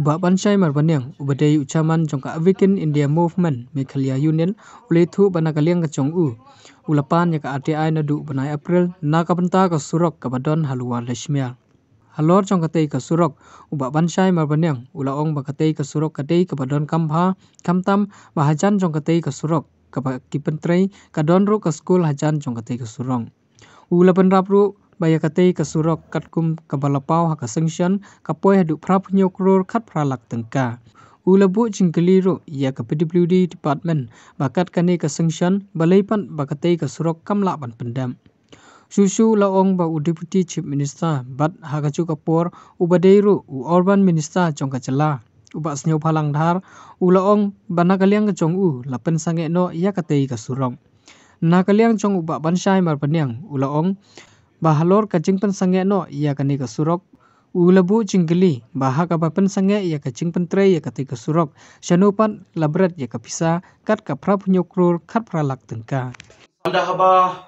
Ubah bansai marbanyang ubadai ucaman jongka Awaken India Movement Meghalaya Union ule thu banakaliang kacong u. Ulapan ya ka RTI nadu banai April na kapenta ka surok kabadon haluar lesmia. Halor jong katei ka surok ubah bansai marbanyang ulaong bakatei ka surok kadei kabadon kampha kamtam bahajan jong katei ka surok kapa kipentrei kadon ru ka skul hajan jong katei ka surong. Ulapan rapru baya katei ka surok kat kum ka balapau ha ka sengshan ka poi hadu prap nyokror kat pralak tengka. Ula bu jingkeli ro ya ka pwd department. Bakat kane ka sengshan balaipan bakatei ka surok ban pendam. Susu laong ba deputy chief minister bat ha ka kapor ubadei ro u urban minister jong ka chala uba snyo phalang dhar ulaong banakaliang ka chong u lapen sange no ya katei ka surong nakaliang chong uba bansai mar panyang ulaong bahalor kacing pen sange no ia kani ka surok. Ulabu cingkeli baha ka papen sange ia kacing pen tre ia kati ka surok. Shanupan labret ia kapisa kat ka prap nyokrur kat pralak tengka. Anda haba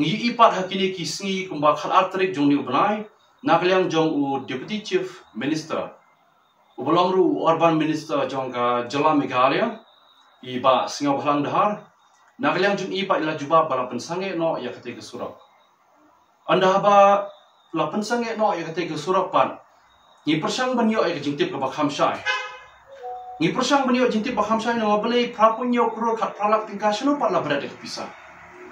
ngi ipat hakini kisngi kumba khal artrik jong ni ubnai nakliang jong u deputy chief minister. Ubolong ru urban minister jong ka jala meghalaya iba singa bhalang dahar. Nakliang jong ipat ila juba bala pensange no ia kati ka surok anda haba la pensang e no e kate ke surak pan. Ni persang banyo e jingtip ke bakham shai ni persang banyo jingtip bakham shai no bale prapunyo kro khat pralak tingka shino pa la berade ke pisa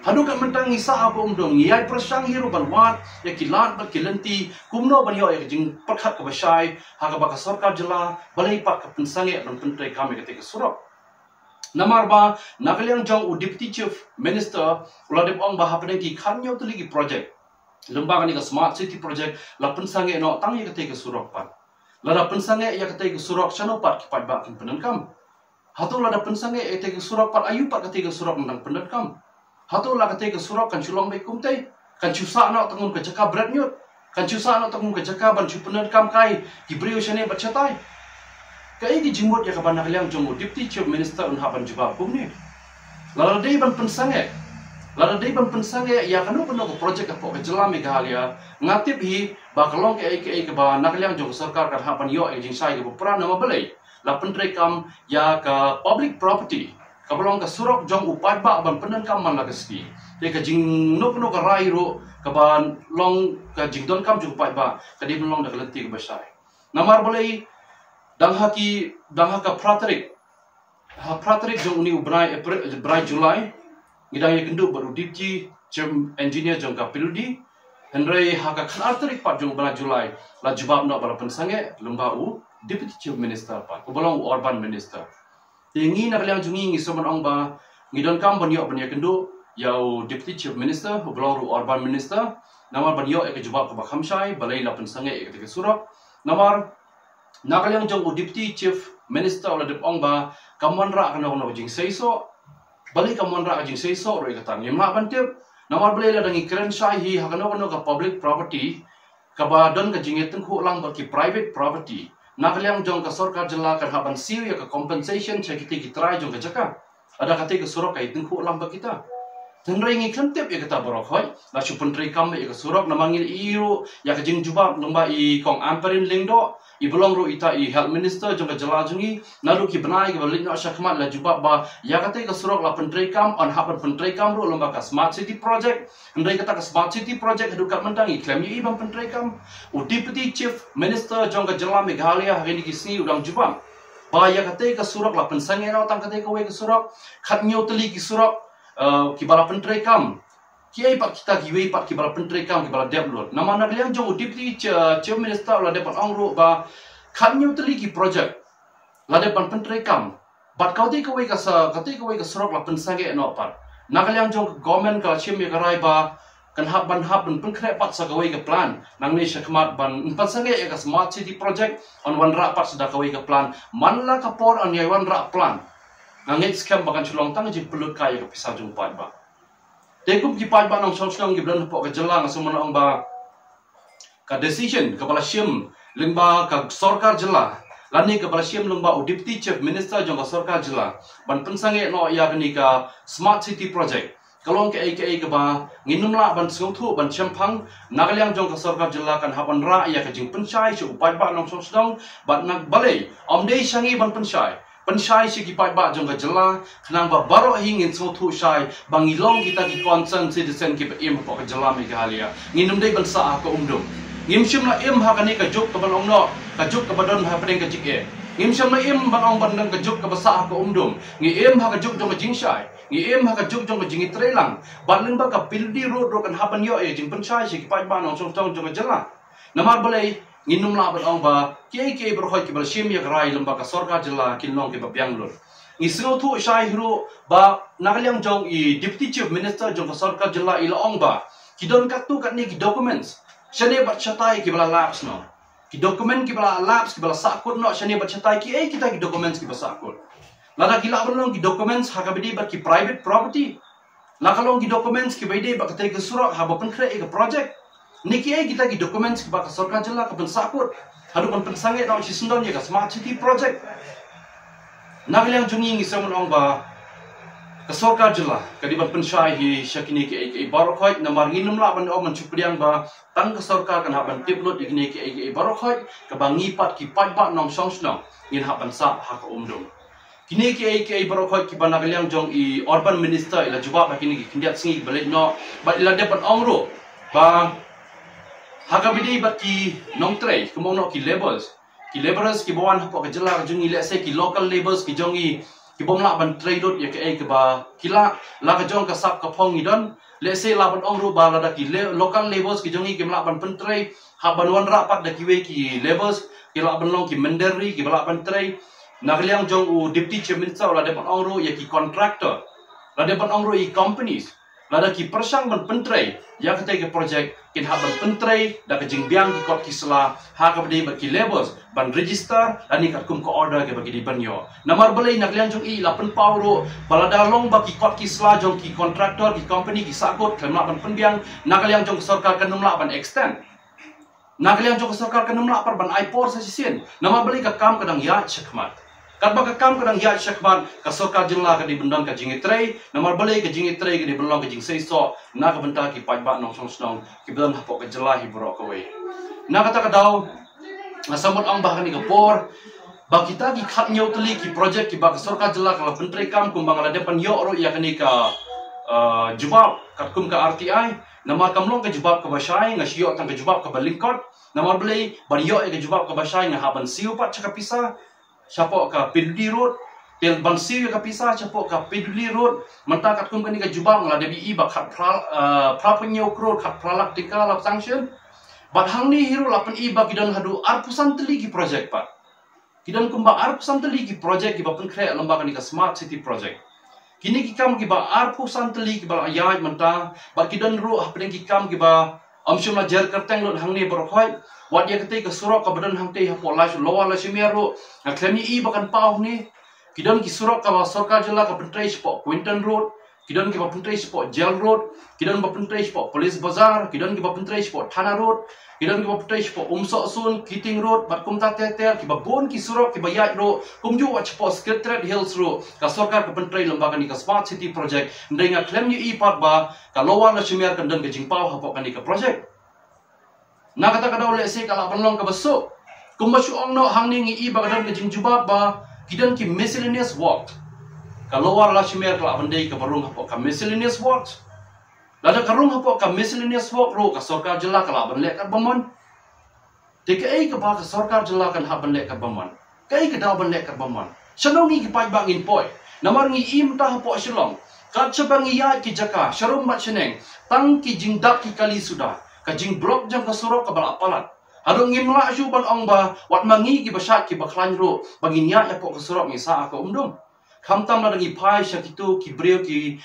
hadu ka mentang isa apa um dong ni? Ai persang hiru ban wat ya kilat ba kilenti kumno banyo e jing pakhat ke bashai ha ka baka sarkar jela bale pa ka pensang e ban pentre kame kate ke surak Namar ba nakaliang jong deputy chief minister uladip ong ba hapne ki khanyo tuli ki project lembaga ni ka smart city project la pensange no tang ya kate ke surok pat la da pensange ya kate ke surok chano pat ki pat ba kin penen kam? Hatu la da pensange ya kate ke surok pat ayu pat kate ke surok nang penen kam? Hatu la kate ke surok kan chulong be kum tai? Kan chusa no tangun ke jaka bread nyut? Kan chusa no tangun ke jaka ban chu penen kam kai? Ki brio shane ba chatai kai ki jimbot ya ka ban nakliang jomo deputy chief minister un ha ban jawab kum ni. La da dei ban pensange dia pun pensang ya, ya kanu pun aku projek apa ke jelam Meghalaya, ngatip hi bakalong ke ke ke ba nakliang jong sarkar kan hapan yo ejing sai ke peran nama belai. La pentre kam ya ke public property. Kapalong ke surok jong upai ba ban penen kam man lagi ski. Ke jing nuk nuk ke rai ro ke ba long ke jing don kam jong upai ba ke dia long dak lenti ke besai. Namar belai dang haki dang haka pratrik. Pratrik jong uni ubrai April Julai ngidang ye kendu baru dipji jem engineer jong ka piludi henry haka khan artrik pat jong bana julai. La jawab no bala pensange lumba u deputy chief minister pat ko bolong urban minister. Tingi na kaliang jungi ngi soman ong ba. Ngidon kam ban yo ban ye kendu yau deputy chief minister ko bolong ru urban minister. Namar ban yo ek jawab ko ba khamshai balai la pensange ek ke surak namar na kaliang jong u deputy chief minister ola dep ong ba kamwan ra kana ono jing seiso balik ka monra ajing sei so roi katang yema bantep namar bele la dangi keren shai hi hakano kano ka public property ka ba don ka jinget tengku lang ba ki private property. Nakaliang jong ka sarkar jela kan haban siu ya ka compensation che kiti ki try jong ka jaka. Ada kate ka surok ka tengku lang ba kita. Tenrai ngi kentep ya kata borok hoi, la chupun trai kam ya ka surok namangil iru ya ka jing jubab lomba i kong amperin lingdo i belong ro ita i health minister jong jala jungi. Nalu ki benai ki balik asha khmat la juba ba. Ya kate ka surok la pentrai kam on hapan pentrai kam ro lomba ka smart city project. Ndai kata ka smart city project hadu kat mentang i claim i bang pentrai kam u deputy chief minister jong jala meghalaya hari ni ki si udang juba ba ya kate ka surok la pensange na tang kate ka we ka surok. Khat nyo teli ki surok uh, ki bala pentrai kam ki ai pak kita ki wei pak ki bala pentrai kam ki bala dep lo nama na liang jong deputy chief minister la depan ong ro ba khan nyu tri ki project. La depan pentrai kam. Bat kau ti ko wei ka sa ka ti ko wei ka srok la pensage no par na liang jong government ka ye ka rai ba kan hab ban hab ban pen kre pat sa ka wei ka plan. Nang ni shakmat ban pan sange ye ka smart city project on one ra pat sa ka wei ka plan. Man la ka por on ye one ra plan. Ngangit scam bakan chulong tang ji pelut kaya ke pisau jumpa ba tekup ji pai ba nang chong chong gi blan po ke jelang mana ba ka decision kepala sim lingba ka sarkar jela lani kepala sim lingba o deputy chief minister jong ka sarkar jela ban pensange no ya ni ka smart city project. Kalong ke ke ke ba nginum la ban sung thu ban chempang nagalyang jong ka sarkar jilla kan haban ra ya ka jing panchai chu upai ba nong song song bat nak balai om dei shangi ban panchai panchai shi ki pai ba jong ka jilla khnang ba baro hing in sung thu shai bangi long kita ki concern citizen ki im ko me ka halia. Nginum dei ban sa ka umdum ngim shim la im ha ka ni ka juk ka ban ong no ka juk ka badon ha pring ka jik ngim shim la im ban ong ban nang ka juk ka ba sa ka umdum ngi im ha ka juk jing shai. Ngi em ha ka juk jong jing tre lang. Ban len ba ka pildi road ro kan hapan yo e jing panchai shi ki pa ba no song tong jong jala namar bale ngi num la ba ong ba ke ke bro khoi ki bal shim ya rai lum ba ka sorka jala kin long ki ba byang lur ngi singo thu shai hru ba nagalyang jong i deputy chief minister jong ka sorka jala ila ong ba ki don ka tu ka ni ki documents shane ba chatai ki bala laps no ki document ki bala laps ki bala sakut no shane ba chatai ki e kita ki documents ki ba sakut Lada gila long ki documents ha ba ki private property. La kalong ki documents ki baide ba katai ke surat ha ba pen kre e project. Niki e kita ki documents ki ba ka sarkar jela ka pen sakut. Hadu pen pen sange na si sundon ye ka smart city project. Nagaliang jungi ngi samun ong ba ka sarkar jela ka di ba pen shai hi shakini ki ki barokhoi na mar nginum la ban ong man ba tang ka kan ha ban tiplot ki e ki barokhoi ka ba pat ki pat ba nong song snong ngin ha ban sa ha ka umdum kini ki ai ki ai baro khoi ki bana galiang jong i urban minister ila juba ba kini ki kindiat singi balik no ba ila dapat ongro ba haga bidi ba ki nong tray kumong no ki labels. Ki laborers ki bawan hapo ka jela jung ile se ki local labels ki jong i ki bom la ban trade dot ya ki ai ki ba kila la ka jong ka sap ka phong i don. Le se la ban ongro ba la da ki local labels ki jong i ki mla ban pen tray ha ban wan ra pat da ki we ki labels ki la ban long ki menderi ki bala ban tray Nagaliang jong u deputy chief minister la depan ongro ya ki contractor. La depan ongro i companies. La da ki persang ban pentrai ya kata ke project kin ha ban pentrai da ke jing biang ki kot ki sala ha ka bdi ba ki labels ban register la ni kat kum ko order ke bagi di banyo namar balai nagaliang jong i la pen pauro bala da long ba ki kot ki sala jong ki contractor ki company ki sakot la ban penbiang nagaliang jong sarkar kan numla ban extend. Nagaliang jong sarkar kan numla par ban ipor sa sisien namar balai ka kam kadang ya chakmat Kat baka kam kadang ya syakban ka soka jengla ka di bendang ka jingi trei namar bale ka jingi trei ka di ka jing sei so na ka benta ki pai ba nong song song ki belam hapo ka jela hi bro ka na kata ka daw samot ang bah ni ka por ba kita ki khat nyau tuli ki project ki ba ka soka jela ka bentrei kam kum bang la depan yo ro ya kani ka uh, jubab kat kum ka RTI namar kamlong ka jubab ka basai ngasio tang ka jubab ka balingkot namar bale bar yo ka jubab ka ngahaban siu pat chakapisa siapa ka peduli road? Tel bangsi ka pisa siapa ka peduli road? Menta kat kum kani ka jubang la debi i ba khat pra uh, pra penyo kro khat pralak tika la sanction bat hang ni hero la pen i ba kidan hadu arpusan teli ki project pa kidan kum ba arpusan teli ki project ki ba pen kre lamba kani ka smart city project kini ki kam ki ba arpusan teli ki ba ayaj menta ba kidan ro hapne ki ba amshum la jer kerteng lo hang ni berkhoi wat dia ketai ke surok ke badan hang tei hapo la lo wala shimiaro na klemi i bakan pau ni. Kidon ki surok ka sorka jela ka pentrai spot quinton road kidon ki ba pentrai spot jail road kidon ba pentrai spot police bazaar kidon ki ba pentrai spot thana road kidon ki ba pentrai spot umso sun kiting road bat kum ta teter ki ba bon ki surok ki ba yat ro kum ju wa spot secretariat hills ro ka sorka ka pentrai lembaga ni ka smart city project ndenga klemi i pat ba ka lo wala shimiar kan dan ke jingpau hapo kan ni ka project Na kata kata oleh si kalau penlong ke besok. Kumba syu ong no hang ni i ba kadang ke jing ba kidan ki miscellaneous work. Kalau war la shimer kalau bendai ke barung hapo ka miscellaneous work. Lada karung hapo ka miscellaneous work ro ka sorkar jela kalau benlek ka bamon. Tika ai ke ba ka sorkar jela kan ha benlek ka bamon. Kai ke da benlek ka bamon. Shalom ni ki pai bangin poi. Namar ngi im ta hapo shalom. Kat sebang iya ki jaka sharum mat cheneng. Tang ki jing dak ki kali sudah kajing blok jam ka surok ka balak palat Hado ngimla syu ban ong wat mangi ki basat ki baklan ro bagi nya ya pok ka surok ngi sa ka umdum kam tam la ngi pai sha ki tu ki breu ki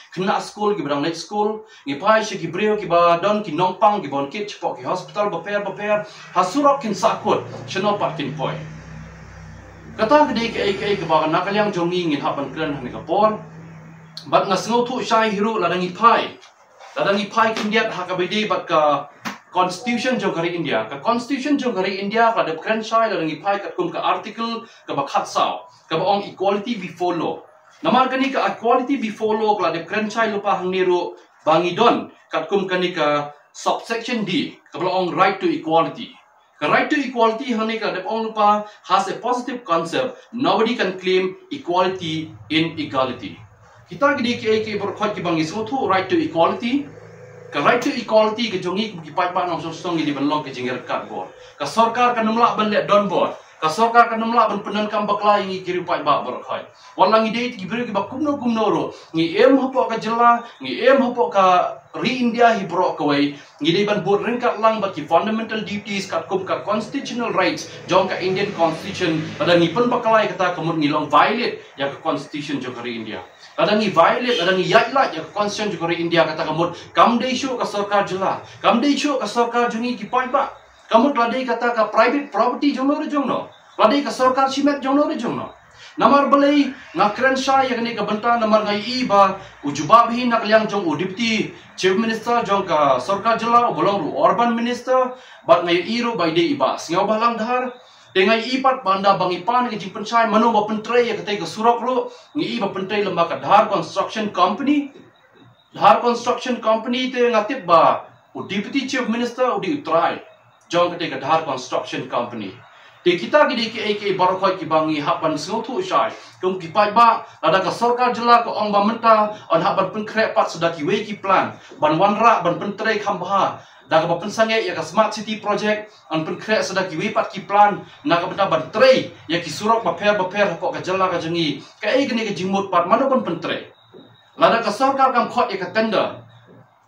school ki brang net school. Ngi pai sha ki breu ki ba don ki nong pang ki bon kit pok ki hospital ba per ba per ha surok kin sa kot chno pat kin poi. Kata ke dei ke ai ke ke ba na kalyang ngi hapan kren ni ka pon bat ngasngo tu shai hiru la ngi pai. La ngi pai kin diat ha ka bidi bat ka constitution jo gari india. Ka constitution jo gari india ka kran shai la ngi pai ka kum ka article ka ba khat sao. Ka ba equality before law namar kani ka equality before law ka de kran shai lupa hang ni ro bangi don kat kum kanika subsection D kabla right to equality. The right to equality hani ka dep ong lupa has a positive concept nobody can claim equality in equality. Kita gidi ke ke berkhot ki bangi so tu right to equality. Ka right to equality ke jongi ki pai pa nong so song di ban long ke jingir kat bo ka sarkar ka namla ban le don bo ka sarkar ka namla ban penan kam bakla ingi kiri pai ba berkhot walang ide ki beri ki bakumno kumno ro ngi em hopo ka jela ngi em hopo ka re India hi bro kawai. Ngide ban bot ringkat lang baki fundamental duties kat kum ka constitutional rights jong ka Indian constitution. Pada ni pen bakalai kata kemut ngilong violate ya ka constitution jong ka India. Ada ni violate ada ni yat lah ya ka constitution jong ka India kata kemut kam dei show ka sarkar jela kam dei show ka sarkar jungi ki pai ba kemut ladai kata ka private property jong no jong no ladai ka sarkar simet jong no jong no Namar balai nak keren sya yang ni kebenta namar ngai i ba ujubab hi nak liang jong udipti chief minister jong ka sarkar jela bolong ru urban minister bat ngai i ru bai dei ba. Singau balang dhar dengan ipat banda bang ipan ke jing pensai mano ba pentrei ya ketai ke surok ru ngi i ba pentrei lembaga dhar construction company. Dhar construction company te ngatip ba udipti chief minister udi utrai jong ketai ke dhar construction company. Di kita ke ke barokoi ki bangi hapan sing tu shai kum ki pai ba ada ka sarkar jela ko ong ba menta on hapan pen krep pat sudah ki we ki plan. Ban wan ra ban pen trei kham ba da ka pen sange ya ka smart city project on pen krep sudah ki plan. Na ka benda ban trei ya ki surok ba per ba per ko ka jela ka jengi ka e gini ke jimut pat mano ban pen trei lada ka sarkar kam khot ya tender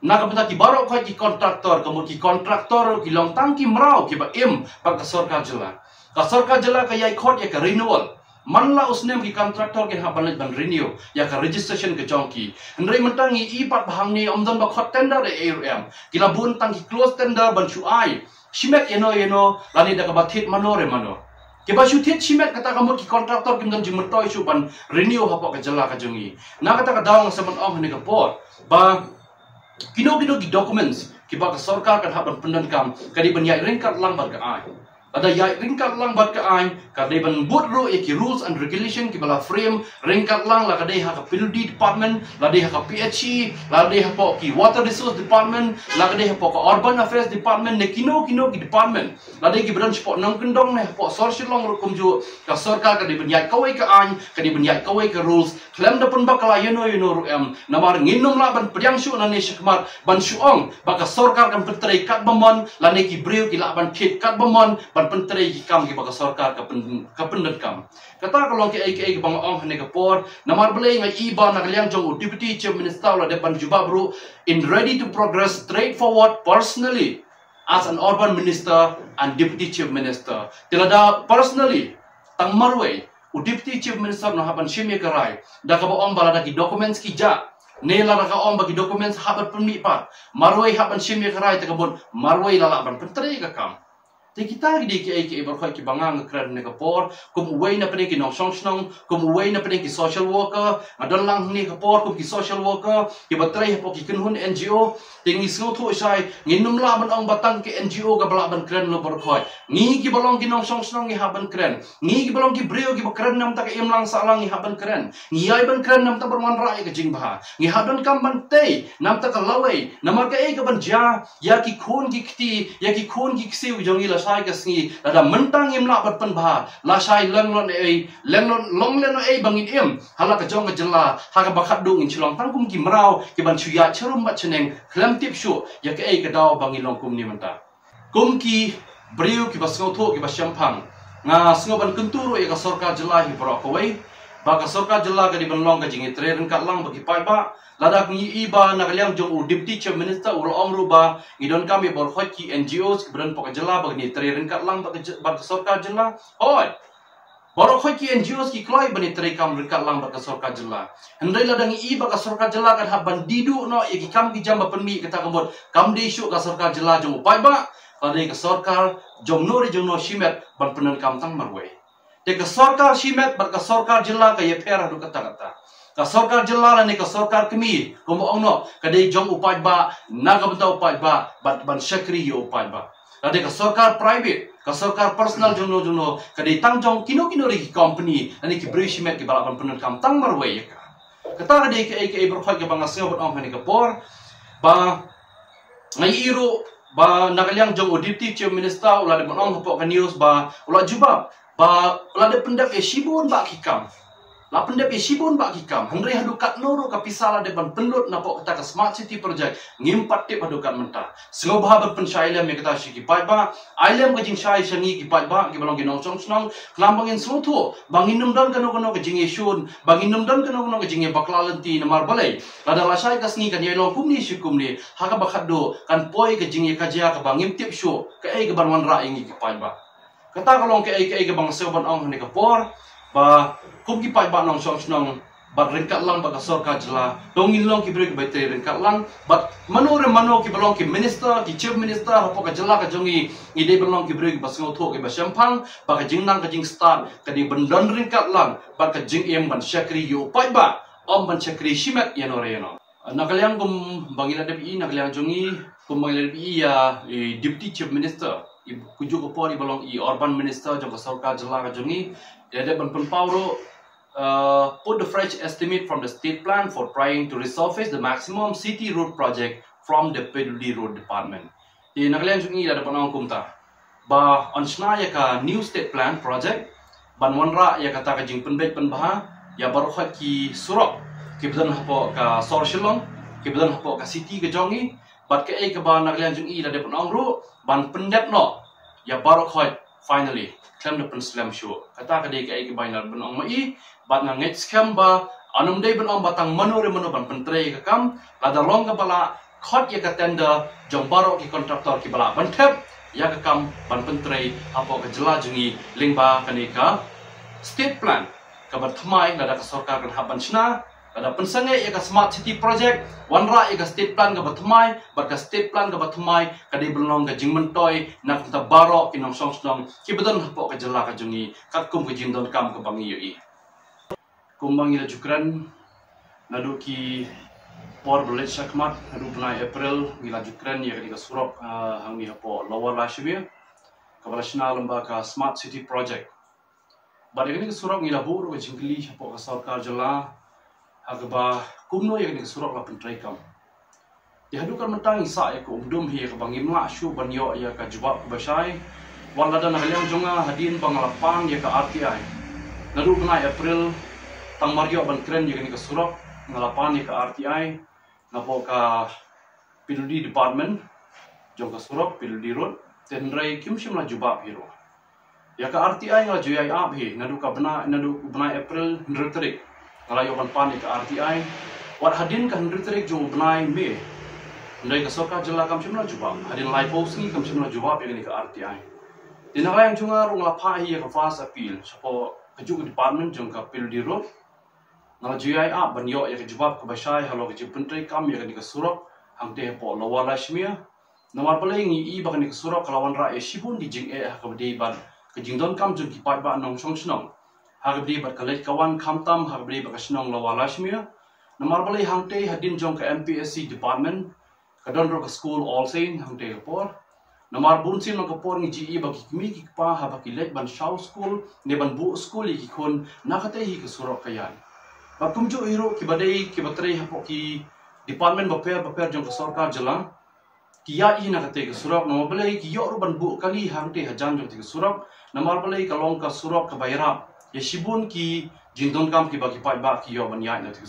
nak benda ki barok koi ki kontraktor. Kamu ki kontraktor ki long tang ki mrau ki ba im pa ka sarkar jela ka sarkar jela ka yai khot ya ka renewal. Manla usnem ki kontraktor ke hapan ban renew. Ya ka registration ke chongki ndrei mentangi i pat bahang ni omdon ba khot tender de ARM kila bun tang ki close tender ban chu ai. Shimek eno eno lani da ka bathit manore mano ke ba shu shimek kata ka ki kontraktor kim dan jimur toy shu ban renew hapo ka jela ka jongi na kata ka daong sa man ong ni ka por ba kino kino ki documents ki ba ka sarkar kan haban pendan kam kadi ban yai ringkat lang ba ka ai ada ya ringkat lang bat ka ain ka de ban but ro e ki rules and regulation ki bala frame ringkat lang la ka de ha ka PWD department la de ha ka PHE la de ha ki water resource department la ka de ha ka urban affairs department ne kino kino ki department. La de ki branch po nang kendong ne po social long ro kum ju ka sarkar ka de ban ya kawai ka ain ka de ban ya kawai ka rules. Klem da pun ba kala yeno yeno ro em namar nginom la ban pryang shu na ne shikmar ban shuong ba ka sarkar kan petrei kat bomon la ne ki breu ki la ban kit kat bomon ban penteri ki kam ki baka sarkar ka pen ka pendet kam. Kata kalau ki ai ki bang ong hne ka por namar bele ngai i ba na kaliang jong deputy chief minister la de ban juba bro in ready to progress straightforward personally as an urban minister and deputy chief minister. Tilada personally tang marwe deputy chief minister no haban shime karai da ka ba ong bala da ki documents ki ja. Ne la ka ong ba ki documents habat mi pa marwe haban shime karai ta ka bon marwe la la ban penteri kam Te kita di ki ki ber ki bangang kran ne kapor kum uwei na pene ki nong song song kum uwei na pene ki social worker adon lang ni kapor kum ki social worker ki batrai po ki kun NGO te ngi sno tho sai ngi num la ban ong batang ki NGO ga bala ban kran lo ber khoi ngi ki balong ki nong song song ngi ha ban kran ngi ki balong ki breo ki bakran nam ta ka im lang sa lang ngi ha ban kran ngi ai ban kran nam ta ber wan rai ka jing ba ngi ha don kam ban te nam ta ka lawai namar ka e ka ban ja ya ki khun ki kti ya ki khun ki ksi u jongi la sai ka singi ada mentang im la bat pen ba la sai leng lon e leng lon long len e bang in im hala ka jong jela ha ka bakhat dung in chilong tang kum ki mrau ki ban chu ya cherum ba cheneng khlam tip shu ya ka e ka daw bang in long kum ni menta kum ki briu ki basngo tho ki basyam phang nga sngo ban kunturu e ka sarkar jela hi pro ko wei ba ka sarkar jela ka di ban long ka jingi tre ren ka lang ba ki pai ba. Ladak ni iba na kaliang jong u deputy chief minister ul omru ba idon kami bor hoki ngos bran pok jela ba ni tre ren kat lang ba ba sarkar jela oi bor hoki ngos ki kloi ba ni tre kam ren lang ba sarkar jela hendai ladang iba ka sarkar jela kan ha ban didu no ye ki kam ki jam ba penmi kata kambot kam de shu ka sarkar jela jong pai ba. Ade ka sarkar jong no ri jong no shimet ban penan kam tang marwe ka sarkar shimet ba ka sarkar jela ka ye phera du kata kata. Ka sarkar jela ni ka sarkar kami ko mo ono ka dei jong upai ba na ka bata upai ba bat ban shakri yo upai ba. Ka dei ka sarkar private ka sarkar personal jong no jong no ka dei tang jong kino kino ri company ani ki brish met ki balaban penun kam tang marwe ya ka kata ka dei ka ai ka ber khoi ka bang asngo bat ong ni ka por ba ngai iro ba nakaliang jong deputy chief minister ula de bonong hapo ka news ba ula juba ba ula de pendap e shibun ba kikam La pendep e sibun bak kikam. Hangre hadu kat noro ka pisala de ban pendut na pok kata smart city project. Ngimpat tip hadu kat menta. Sengo bah ber pen shaile me kata shi ki pai ba. Ailem ka jing shai shangi ki pai ba ki balong ginong chong snong. Klam bangin slo thu. Bangin num dan kano kano ka jing e shun. Bangin num dan kano kano ka jing e bakla lenti na mar balai. Lada la shai ka sngi kan yelong kum ni shi ni. Ha ka kan poi ka jing e ka jia ka bangim tip shu. Ka e ka ban wan ra ingi ki pai ba. Kata kalong ka e ka e ka bang seo ban ong ni ka por ba kum ki pai ba nong song snong ba ringkat lang ba kasor ka jela. Dongin long ki break ba te ringkat lang ba mano re mano ki belong ki minister ki chief minister hapo ka jela ka jongi i de belong ki break ba singo thok ki ba champang ba ka jing nang ka jing start ka di bendon ringkat lang ba ka jing em ban shakri yo pai ba om ban shakri shimat yano re yano nakaliang kum bangila de bi nakaliang jongi kum bangila de ya deputy chief minister kujuk ko pori balong i urban minister jong ka sarkar jela ka jongi Dia ban Pauro uh, put the fresh estimate from the state plan for trying to resurface the maximum city road project from the PWD Road Department. Di nagalian sungi ada panang kumta. Ba onsna ya ka new state plan project ban wanra ya kata ka jing penbet penbaha ya baru khat ki surok ki bedan hapo ka sor shilong ki bedan hapo ka city ke jongi bat ke e ka ba nagalian sungi ada panang ru ban pendep no. Ya baru khat finally klem de slam show kata ka de ka ki bainar ben ong mai bat na nget scam ba anum de ben ong batang manore mano ban pentre ka kam la da long ka bala khot ye ka tender jong baro ki kontraktor ki bala ban thep ya ka kam ban pentre apo ka jela jungi lingba kanika state plan ka bar thmai la da ka sarkar haban chna Kada pensange ia ka smart city project, wanra ka state plan ka bathmai, bar ka state plan ka bathmai, kada belong ka jingmen toy, nak kita baro kinong song song, ki bedan hapo ka jela ka jungi, kat kum ka jindon kam ka bangi yoi. Kumbang ila jukran, nadu ki por belet sakmat, nadu pernah April, ila jukran ia ka surok hang ni hapo lower lashimir, kabala shina lomba ka smart city project. Bar ini ka surok ila buru ka jingli hapo ka sarkar jela, agaba kumno yang ni surok la pentrai kam ya hadukan mentang isa ya ko umdum hi ka bangim la shu banyo ya ka jawab basai wala dan haliang jonga hadin pangalapan ya ka RTI naru kena April tang mario ban kren ya ni ka surok ngalapan ya ka RTI ngapo ka PWD department jong ka surok PWD road tenrai kim shim la jawab hiro ya ka RTI ngala joyai ab hi nadu ka bena nadu bena April ndretrik ngalayo ban panik ke RTI wat hadin kan ritrik jo benai me ndai ka soka jela kam chimna juba hadin live post ni kam chimna juba pe ni ka RTI dina ga yang chunga rung la pha hi ka fast appeal sapo ka ju department jong ka pil di ro ngala GI a ban yo ya ka juba ka basai halo ka chipun trai kam ya ka ni ka surok hang te po lo wala shmia namar pale ngi i ba ka ni ka surok kalawan ra e shibun di jing e ha ka de ban ka jingdon kam jong ki pa ba nong song harbri bar kalet kawan kamtam harbri bar kasnong la walashmia namar balai hangte hadin jong ka MPSC department kadon ka school all sain hangte por. Namar bun sin ka por ni GE ba kimi ki pa ha ba ki let ban shaw school ne ban bu school ki kon nakate hi ka surok kayan ba kumjo hero ki badai ki ha ki department ba per ba per jong ka sarkar jala ki ya i na kate ka surok namar balai ki yo ro ban bu kali hangte hajan jong ka surok. Namar balai ka long ka surok ka bayra ya shibun ki jindon kam ki bagi pai ba ki yo ban ya na ti